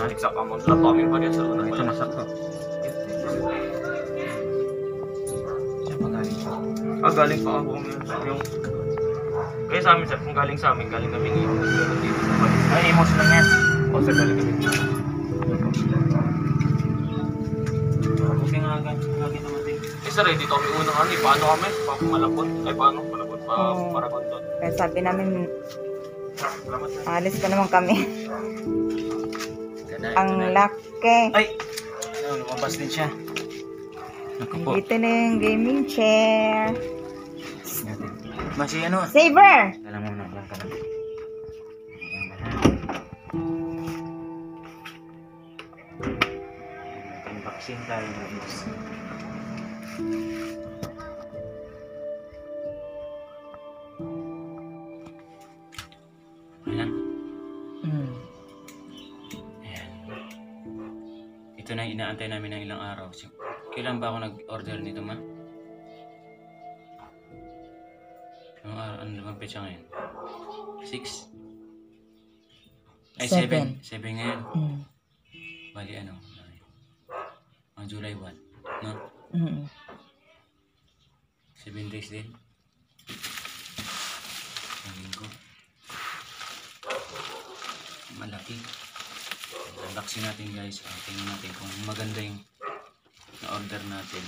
Ha? Exact amount. Lahat kami pa rin sir. Unang wala. masakto. Ah, galing pa ako. Yung... Kaya sa amin sir, kung galing sa amin, galing kami sa Paris. Ay, emos lang yan. O sir, galing kami. Buti nga agad. Lagi naman din. Eh sir, eh, dito kami unang ano eh. Paano kami? Pa malapot? Ay, paano? Malapot pa. Paragon doon. Kaya sabi namin, alis pa naman kami. Na, Ang na. laki. Ay! Ayun, lumabas din siya. Naku po. Dito na yung gaming chair. Masi ano? Saver! Alam mo na, lang ka na. Unboxing tayo guys. Inaantay namin ng ilang araw. Kailan ba ako nag-order nito, ma? Anong araw? Ano naman petsa ngayon? Six? Ay, Seven. seven. Seven ngayon. Mm. Bali, ano? Ang July 1. No? Mm. Seven days din. Ang linggo. Malaki. Unboxing natin guys. Ah, tingnan natin kung maganda yung na-order natin.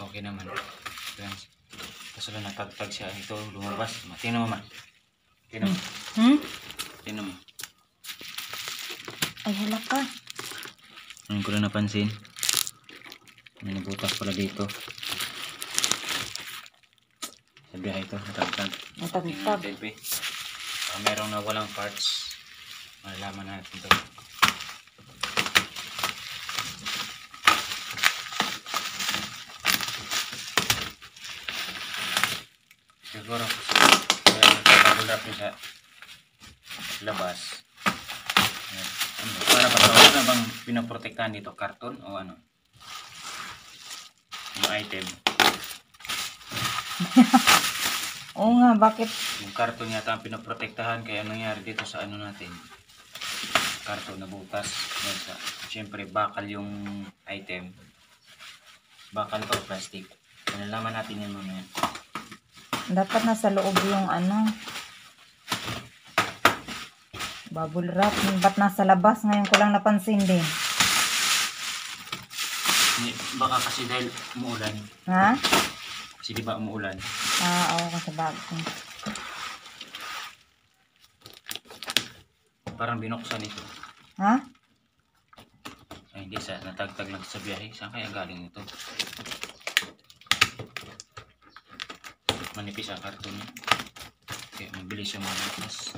Okay naman. Guys. Kaso lang natagtag siya. Ito lumabas. Tingnan mo ma. Tingnan mo. Hmm? Tingnan mo. Ay, hala ka. Ngayon ko lang napansin. May nabutas pala dito. Sa biyahe ito, natagtag. Natagtag. Natin, Ah, merong nawalang parts. Malalaman natin ito. Siguro, kaya nagpapagul wrap niya sa labas. Ano, para ba ito? Ano bang pinaprotektahan dito? Karton o ano? Yung item. Oo nga, bakit? Yung karton yata ang pinaprotektahan kaya nangyari dito sa ano natin? Karton na butas. Sa, Siyempre, bakal yung item. Bakal pa plastic. Nalaman natin yan mamaya. Dapat nasa loob yung ano. Bubble wrap. Ba't nasa labas? Ngayon ko lang napansin din. Baka kasi dahil umuulan. Ha? Kasi di ba umuulan? Ah, oo, kasi bago. Parang binuksan ito. Ha? Ay, hindi sa natagtag lang sa biyahe. Saan kaya galing ito? Manipis ang karton niya. Kaya mabilis yung mabutas.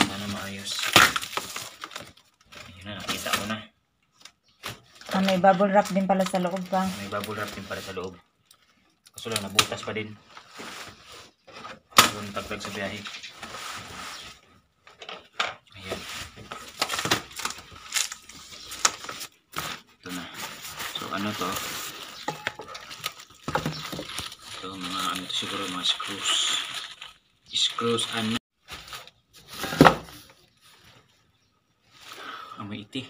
Sana maayos. Ayun na, nakita ko na. Ah, may bubble wrap din pala sa loob pa. May bubble wrap din pala sa loob. Kaso lang, nabutas pa din. Doon tagtag sa biyahe. Ayan. Ito na. So, ano to? Ito, mga ano to siguro, mga screws. Screws, ano? Amoy iti.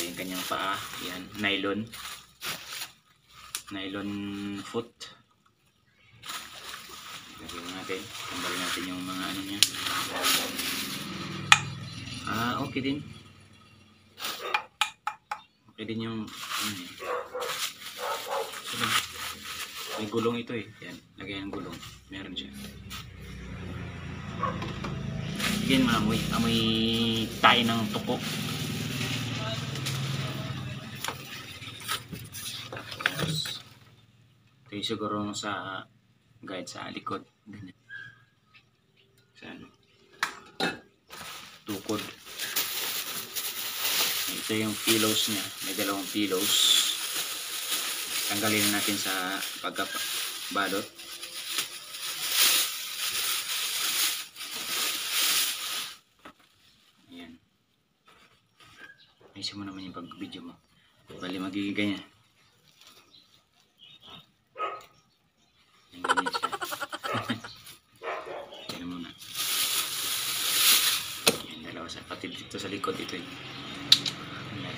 Ito yung kanyang paa. Yan, nylon. Nylon foot. Lagyan natin. Tanggalin natin yung mga ano niya. Ah, okay din. Okay din yung ano yan. May gulong ito eh. Yan, lagyan ng gulong. Meron siya. Yan mga amoy, amoy tayo ng tuko. Tapos, ito yung siguro sa guide sa likod. Ganyan. Sa ano. Tukod. Ito yung pillows niya. May dalawang pillows. Tanggalin natin sa pagkabalot. Ayan. Ayusin mo naman yung pag-video mo. Bali magiging ganyan. Ayan, ganyan siya. Ayan muna. Ayan, dalawa sa pati dito sa likod ito eh. Ayan.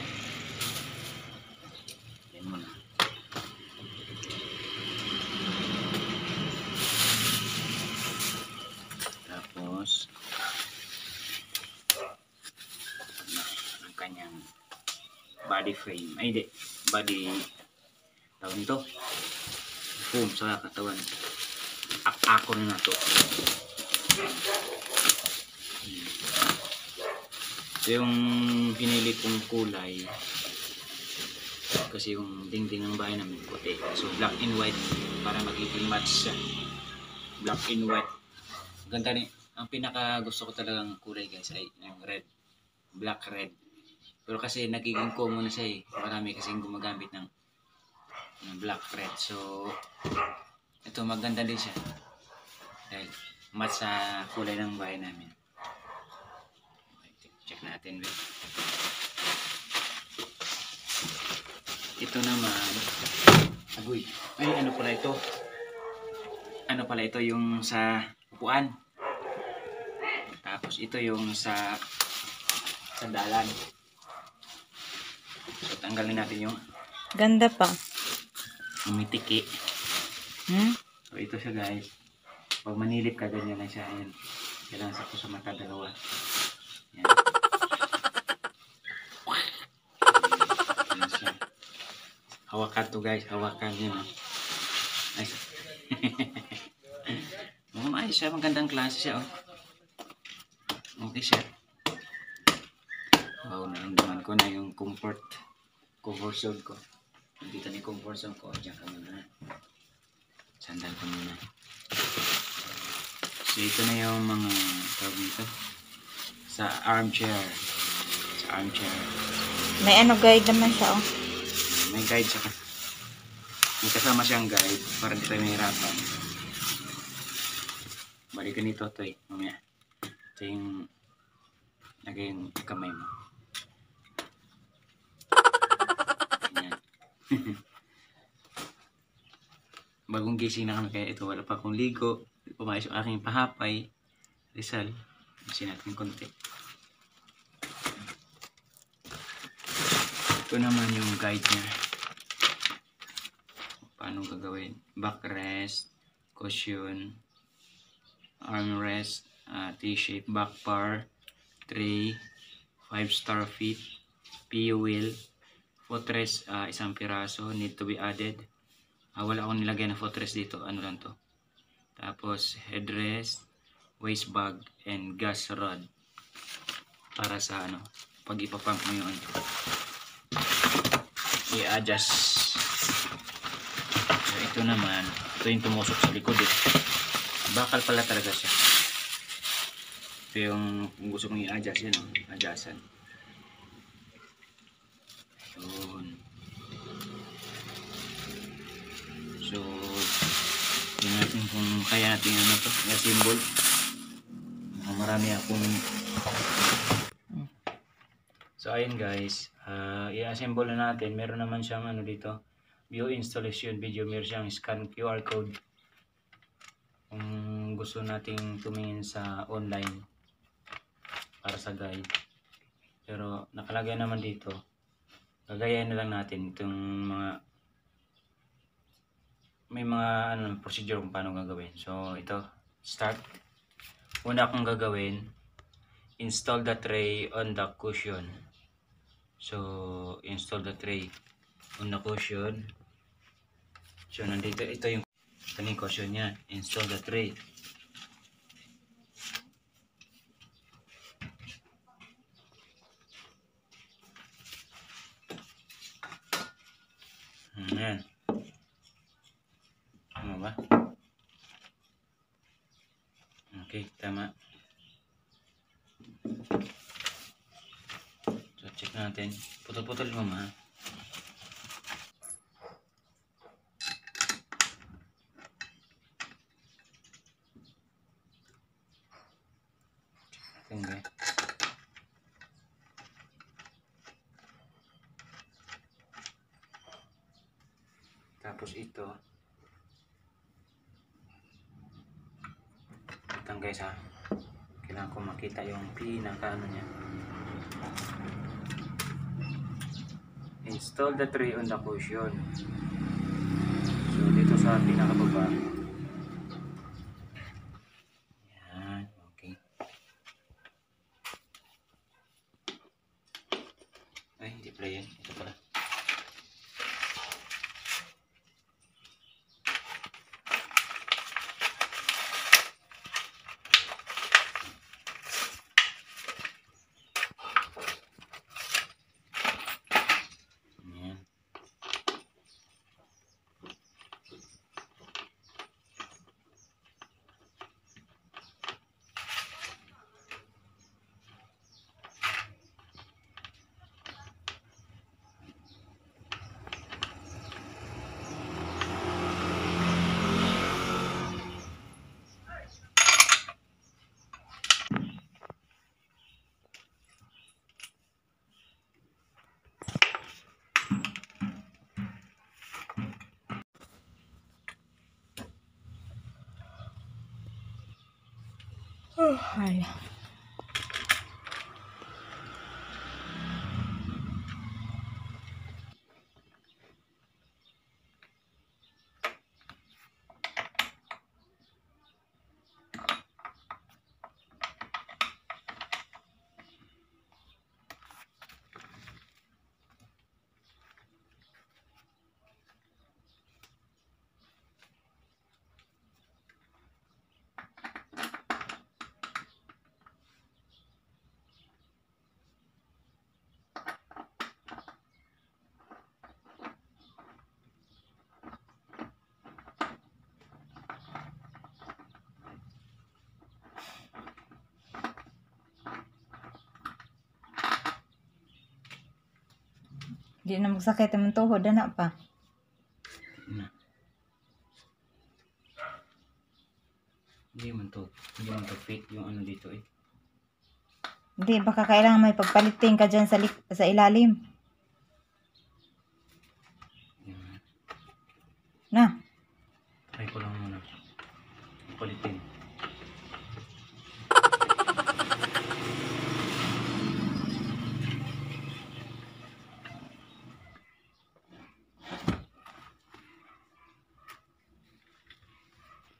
Ayan muna. Tapos, ang kanyang body frame. Ay, hindi. Body, tawag nito. Foam sa katawan. Ako na na to. Ito yung pinili kong kulay. Kasi yung dingding ng bahay namin puti. So black and white para magiging match siya. Black and white. Ganda ni. Ang pinaka gusto ko talagang kulay guys ay yung red. Black red. Pero kasi nagiging common siya eh. Marami kasing gumagamit ng, ng black red. So ito maganda din siya. Dahil match sa kulay ng bahay namin. Check natin. Wait. Ito naman. Agoy. Ay, ano pala ito? Ano pala ito yung sa upuan. Tapos ito yung sa sandalan. So, tanggalin natin yung Ganda pa. umitiki. Hmm? So, ito siya guys. Pag manilip ka, ganyan lang siya. Ayan. Kailangan sakto sa mata dalawa. Yan. Ayan siya. Hawakan to guys. Hawakan yun. Nice. Mukhang ayos siya. Magandang klase siya. Oh. Okay siya. Wow, naramdaman ko na yung comfort. Comfort zone ko. Nandito na yung comfort zone ko. Diyan ka muna. Sandal ko muna. So, ito na yung mga tawag dito. Sa armchair. Sa armchair. May ano guide naman siya oh. May guide siya. May kasama siyang guide para di tayo mahirapan. Balikan ito eh. Mamaya. Ito yung lagay yung kamay mo. Bagong gising na kami kaya ito wala pa akong ligo. Pumayos yung aking pahapay. Rizal. Gising natin konti. Ito naman yung guide niya. Paano gagawin? Backrest, cushion, armrest, uh, T-shape back bar, tray, 5 star feet, PU wheel, footrest, uh, isang piraso, need to be added. Ah, wala akong nilagay na footrest dito. Ano lang to? Tapos, headrest, waist bag, and gas rod. Para sa ano, pag ipapump mo yung ano, i-adjust. So, ito naman, ito yung tumusok sa likod eh. Bakal pala talaga siya. Ito yung gusto kong i-adjust yun, oh. adjustan. Yun. So, tingnan natin kung kaya natin ano to, yung symbol. Marami akong So ayun guys, ah i-assemble na natin. Meron naman siyang ano dito, view installation video, meron siyang scan QR code. Kung gusto nating tumingin sa online para sa guide. Pero nakalagay naman dito, gagayahin na lang natin itong mga may mga ano procedure kung paano gagawin. So ito, start. Una akong gagawin, install the tray on the cushion. So, install the tray on the cushion. So, nandito, ito yung ito cushion niya. Install the tray. Ayan. Tama ba? Okay, tama. So, check natin. Putol-putol mo ma. Tingnan. Tapos ito. Ito guys ha. Kailangan ko makita yung pinaka ano niya. Install the tray on the cushion. So dito sa pinakababa. Yan, okay. Ay, hindi pala yan. Ito pala. Yan. Ay. Di na magsakit ang tuhod, na pa. Hindi man to, hindi man to fit yung ano dito eh. Hindi, baka kailangan may pagpaliting ka dyan sa, sa ilalim. Na, Try ko lang muna. Palitin.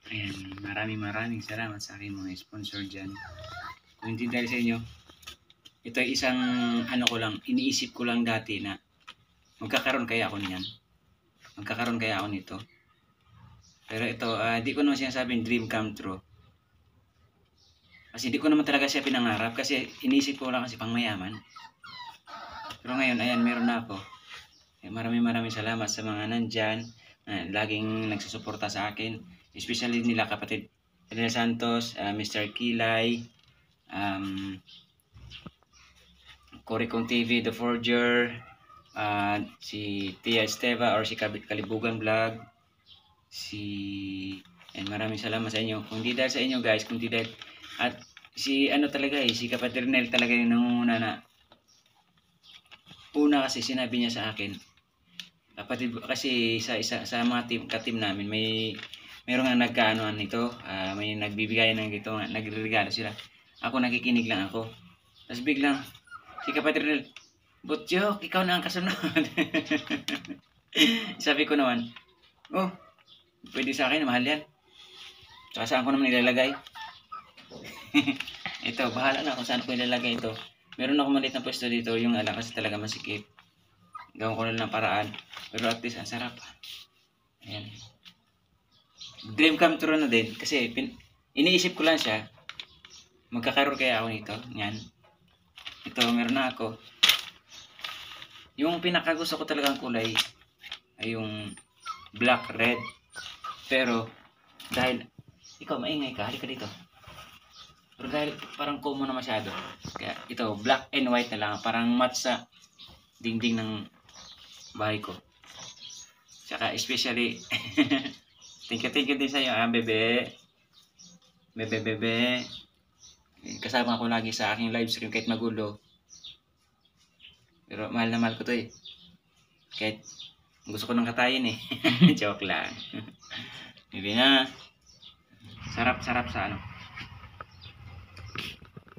Ayan, maraming maraming salamat sa aking mga sponsor dyan. Kung hindi dahil sa inyo, ito ay isang ano ko lang, iniisip ko lang dati na magkakaroon kaya ako niyan. Magkakaroon kaya ako nito. Pero ito, ah, di ko naman sinasabing dream come true. Kasi di ko naman talaga siya pinangarap kasi inisip ko lang kasi pang mayaman. Pero ngayon, ayan, meron na ako. Eh, maraming maraming salamat sa mga nandyan na laging nagsusuporta sa akin. Especially nila kapatid René Santos, ah, Mr. Kilay, um, Coricon TV, The Forger, ah, si Tia Esteva or si Kabit Kalibugan Vlog, si and maraming salamat sa inyo kung di dahil sa inyo guys kung di dahil at si ano talaga eh si kapatid Nel talaga yung nangunguna na una kasi sinabi niya sa akin kapatid kasi sa isa sa mga team ka-team namin may meron nga nagkaanoan nito ah, may nagbibigay ng dito nagregalo sila ako nakikinig lang ako tapos biglang si kapatid Nel Butchok, ikaw na ang kasunod. Sabi ko naman, oh, Pwede sa akin, mahal yan. Tsaka saan ko naman ilalagay? ito, bahala na kung saan ko ilalagay ito. Meron ako maliit na pwesto dito, yung alam kasi talaga masikip. Gawin ko na lang ng paraan. Pero at least, ang sarap. Ayan. Dream come true na din. Kasi, pin- iniisip ko lang siya. Magkakaroon kaya ako nito. Yan. Ito, meron na ako. Yung pinakagusto ko talagang kulay ay yung black red. Pero, dahil, ikaw maingay ka, halika dito. Pero dahil parang common na masyado. Kaya ito, black and white na lang. Parang match sa dingding ng bahay ko. Tsaka especially, thank you, thank you din sa iyo, ah, bebe. Bebe, bebe. Kasama ko lagi sa aking live stream kahit magulo. Pero mahal na mahal ko to eh. Kahit gusto ko nang katayin eh. Joke lang. Bebe na. Sarap, sarap sa ano.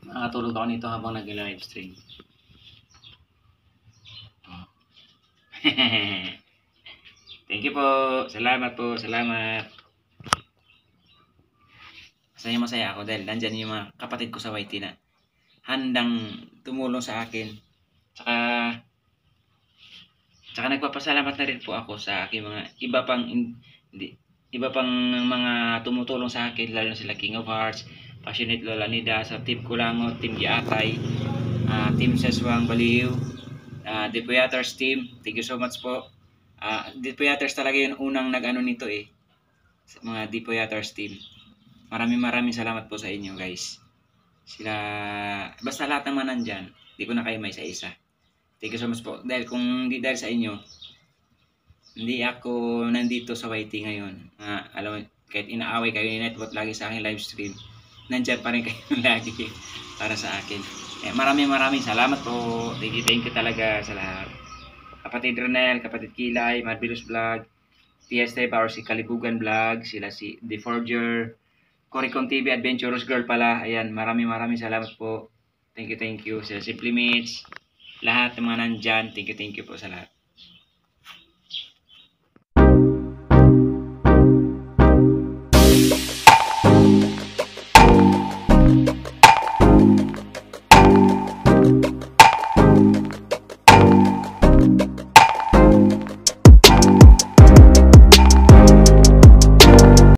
Nakatulog ako nito habang nag-live stream. Oh. Thank you po. Salamat po. Salamat. Masaya masaya ako dahil nandyan yung mga kapatid ko sa YT na handang tumulong sa akin. Tsaka tsaka nagpapasalamat na rin po ako sa aking mga iba pang hindi, iba pang mga tumutulong sa akin lalo na sila King of Hearts, Passionate Lola Nida, sa Team Kulangot, Team Giatay, ah, Team Seswang Baliw, uh, Depoyators Team, thank you so much po. Ah, Depoyators talaga yung unang nag-ano nito eh. Sa mga Depoyators Team. Maraming maraming salamat po sa inyo guys. Sila, basta lahat naman nandyan, di ko na kayo may isa-isa. Thank you so much po. Dahil kung hindi dahil sa inyo, hindi ako nandito sa YT ngayon. Ah, alam mo, kahit inaaway kayo ni Netbot lagi sa aking live stream, nandyan pa rin kayo lagi para sa akin. Eh, maraming maraming salamat po. Thank you, thank you talaga sa lahat. Kapatid Ronel, kapatid Kilay, Marbilus Vlog, Fiesta Power si Kalibugan Vlog, sila si The Forger, Coricon TV Adventurous Girl pala. Ayan, maraming maraming salamat po. Thank you, thank you. Sila Simply Mates, lahat ng mga nandyan. Thank you, thank you po sa lahat.